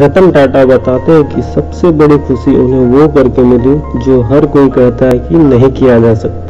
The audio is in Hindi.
रतन टाटा बताते हैं कि सबसे बड़ी खुशी उन्हें वो करके मिली जो हर कोई कहता है कि नहीं किया जा सकता।